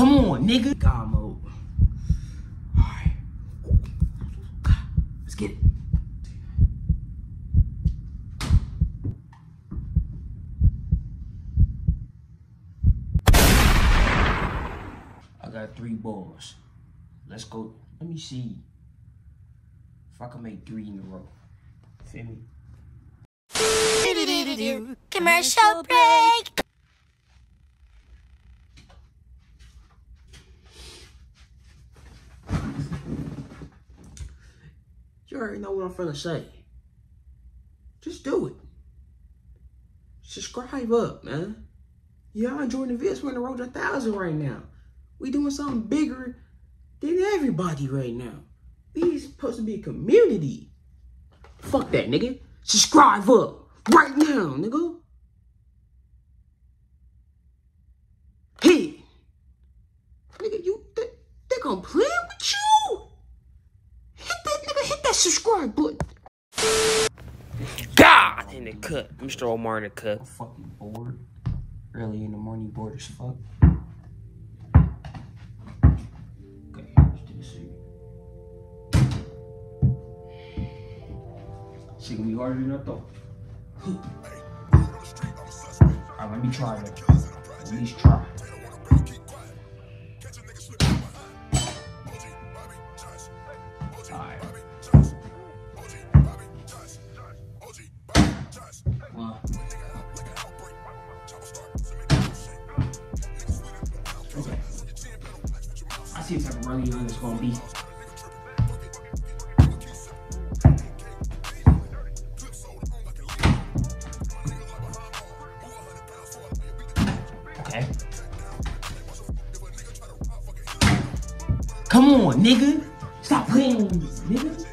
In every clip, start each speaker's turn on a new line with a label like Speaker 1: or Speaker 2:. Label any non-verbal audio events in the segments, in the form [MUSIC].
Speaker 1: Come on, nigga. God mode. Alright. Let's get it. I got three balls. Let's go. Let me see if I can make three in a row. Feel me?
Speaker 2: Commercial break.
Speaker 1: Know what I'm finna say. Just do it. Subscribe up, man. Y'all enjoying the vids. We're on the road to a thousand right now. We doing something bigger than everybody right now. We supposed to be a community. Fuck that, nigga. Subscribe up right now, nigga. Hey, nigga, you they, they gonna play with you? Hit that nigga, hit that subscribe button. God in the cut, Mr. Omar in the cut. I'm fucking bored. Early in the morning, bored as fuck. Okay, let's do this shit. Shit gonna be harder than I thought. Alright, let me try it. At least try. I see what type of run you it's gonna be. Okay. Come on, nigga. Stop playing with me, nigga.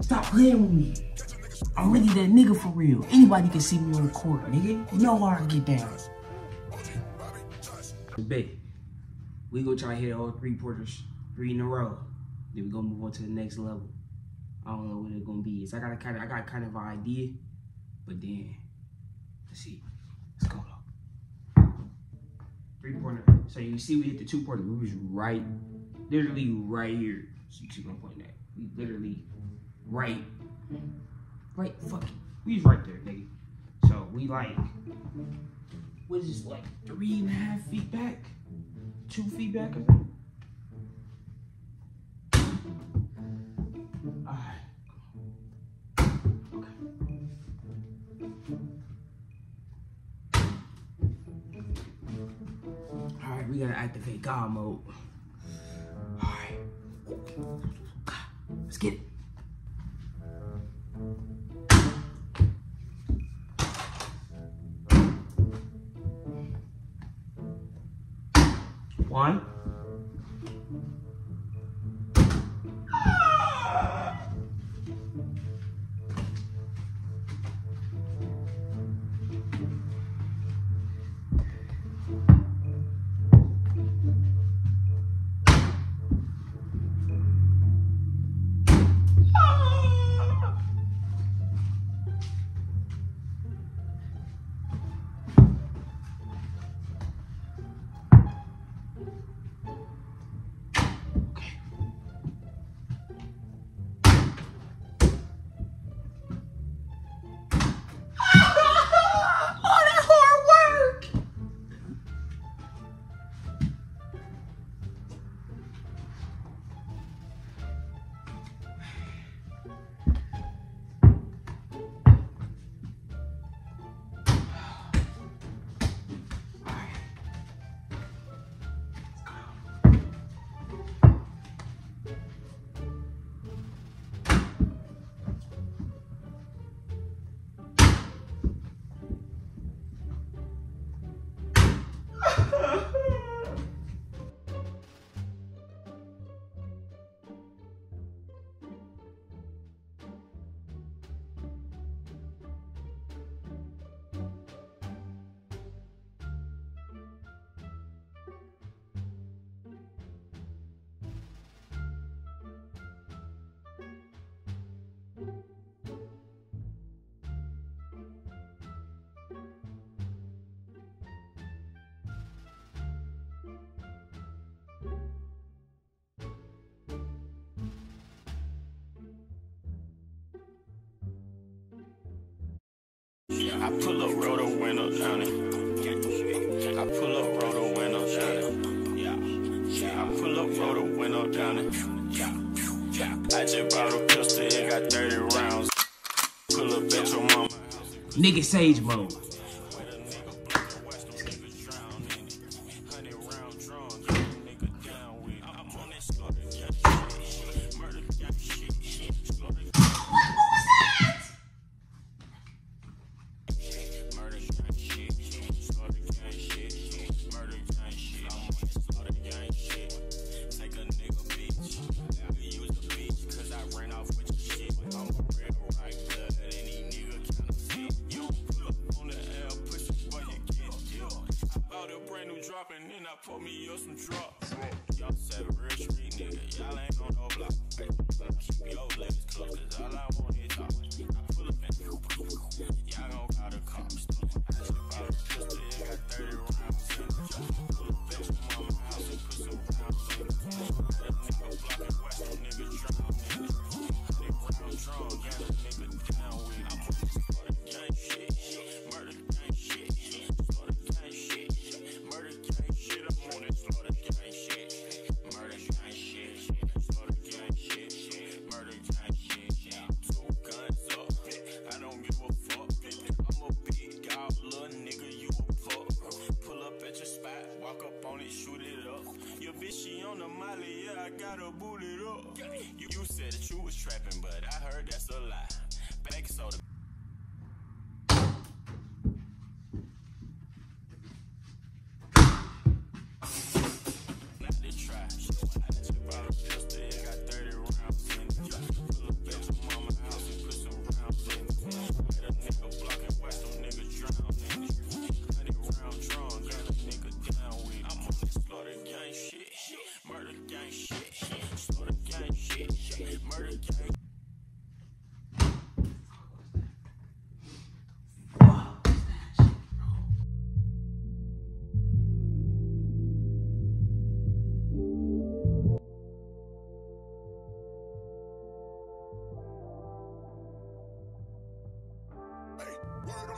Speaker 1: Stop playing with me. I'm really that nigga for real. Anybody can see me on the court, nigga. You know how I get down. Bet. We go try to hit all three porters, three in a row. Then we gonna move on to the next level. I don't know what it's gonna be. So I got a kind of, I got kind of an idea, but then let's see. Let's go. Three pointer. So you see, we hit the two pointer. We was right, literally right here. So you see what I'm pointing at? We literally right, right. Fucking, we was right there, nigga. So we like, what is this like? Three and a half feet back, two feet back. Alright. Okay. Alright, we gotta activate God mode. One.
Speaker 3: I pull up, roll the window down. I pull up, roll the window down. I pull up, roll the window down. I just bought a pistol, it got 30 rounds. Pull up at your mama.
Speaker 4: Nigga Sage mode.
Speaker 3: shoot it up. Your bitch, she on the molly, yeah, I gotta boot it up. You said that you was trapping, but I heard that's a lie.
Speaker 5: Baking.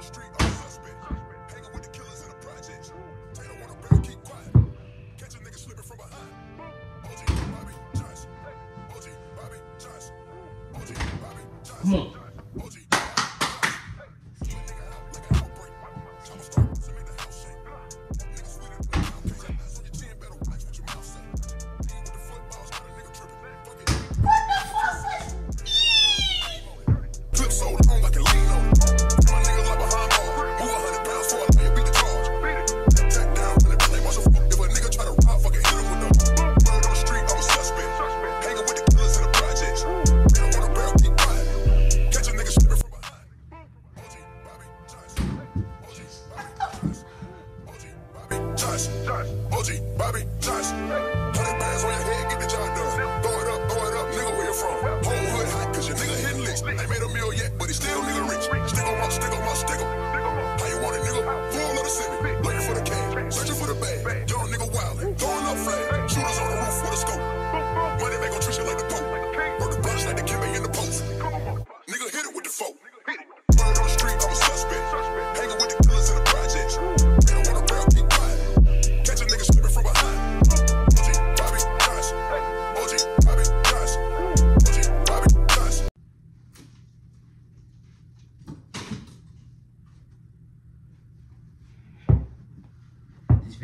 Speaker 5: street.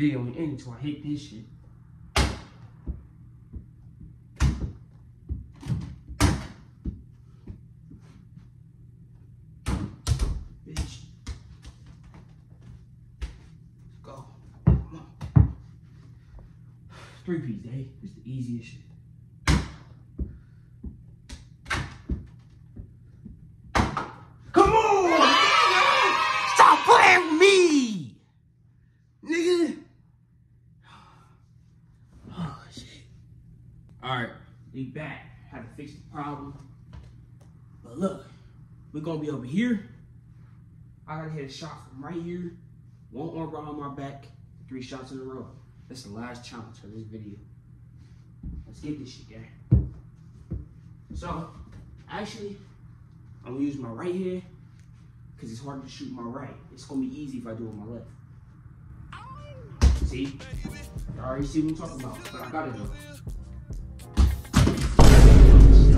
Speaker 4: video on any so I hate this shit. Bitch. Go. Come on. [SIGHS] Three piece, eh? It's the easiest shit. problem. But look, we're gonna be over here. I gotta hit a shot from right here. One arm on my back, three shots in a row. That's the last challenge for this video. Let's get this shit, gang. So, actually, I'm gonna use my right hand
Speaker 1: because it's hard to shoot my right. It's gonna be easy if I do it with my left. See? You already see what I'm talking about, but I gotta do it.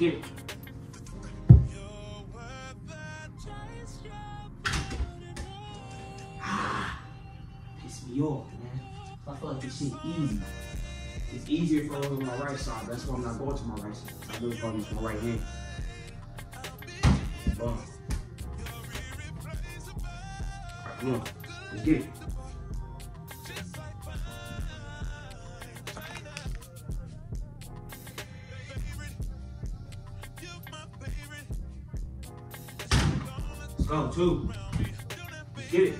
Speaker 1: Get it. [SIGHS] Piss me off, man. I feel like this shit easy. It's easier if I was on my right side. That's why I'm not going to my right side. I going to my right hand. Boom. Alright, come on. Let's get it. Go, two. Get it.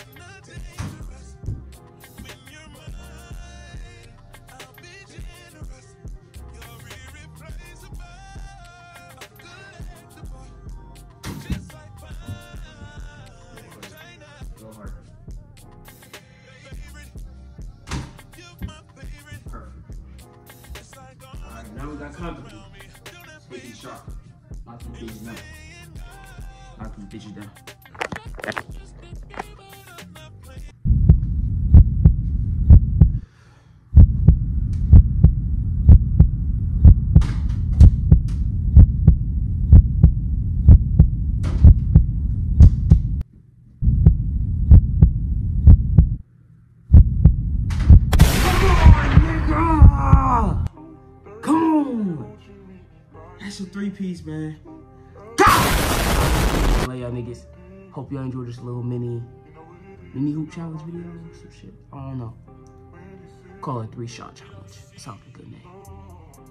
Speaker 1: Let's hit these sharp. Knock them bitches down. Knock them bitches down. nigga! Come on! That's a three piece, man. Lay y'all niggas. Hope y'all enjoyed this little mini mini hoop challenge video or some shit. I don't know. Call it three shot challenge. Sounds like a good name.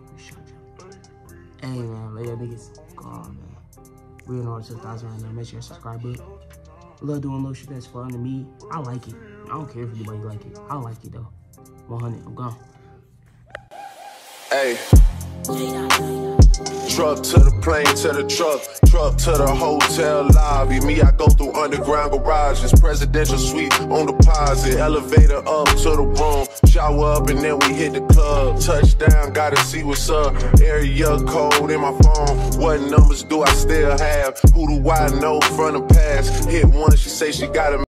Speaker 1: Three shot challenge. Hey man, lay y'all niggas. Go on, man. We're in order to 1000 right now. Make sure you subscribe button. Love doing little shit that's fun to me. I like it. I don't care if anybody like it. I like it though. 100. I'm gone.
Speaker 6: Hey. Truck to the plane, to the truck, truck to the hotel lobby. Me, I go through underground garages, presidential suite on deposit, elevator up to the room, shower up and then we hit the club. Touchdown, gotta see what's up. Area code in my phone. What numbers do I still have? Who do I know from the past? Hit one, she say she got a